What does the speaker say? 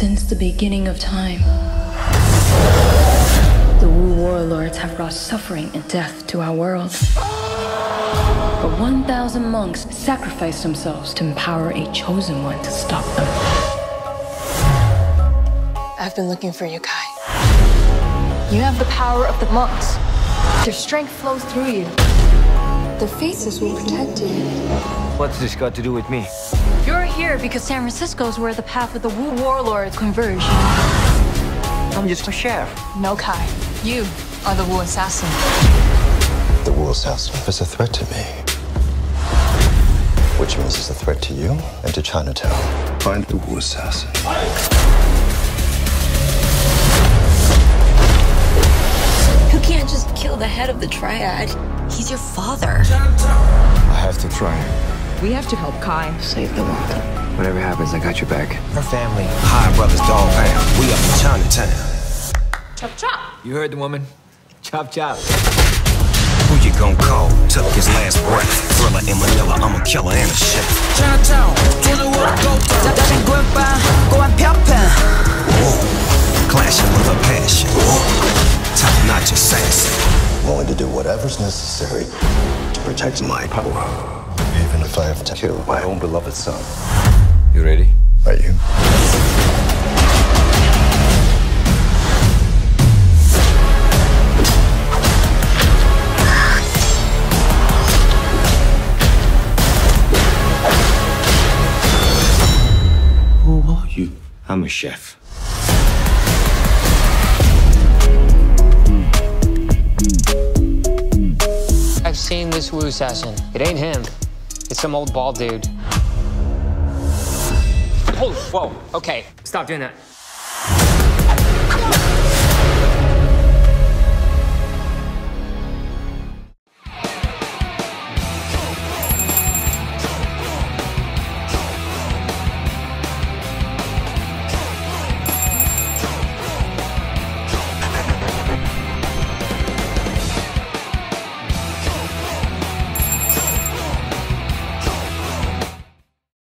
Since the beginning of time, the Wu warlords have brought suffering and death to our world. But 1,000 monks sacrificed themselves to empower a chosen one to stop them. I've been looking for you, Kai. You have the power of the monks. Their strength flows through you. Their faces will protect you. What's this got to do with me? You're here because San Francisco is where the path of the Wu warlords converge. I'm just a sheriff. No, Kai. You are the Wu assassin. The Wu assassin is a threat to me. Which means it's a threat to you and to Chinatown. Find the Wu assassin. Can't kill the head of the triad. He's your father. I have to try. We have to help Kai. Save the world. Whatever happens, I got your back. Her family, High Brothers Dog Pound. We up in Chinatown. Chop chop. You heard the woman. Chop chop. Who you gonna call? Took his last breath. Thriller in Manila, I'm a killer and a chef. Chinatown, 21 go Clashing with a passion. Top notch assassin. Willing to do whatever's necessary to protect my power. Even if I have to kill my own beloved son. You ready? Are you? Who are you? I'm a chef. This Wu assassin. It ain't him. It's some old bald dude. Holy, whoa, okay, stop doing that.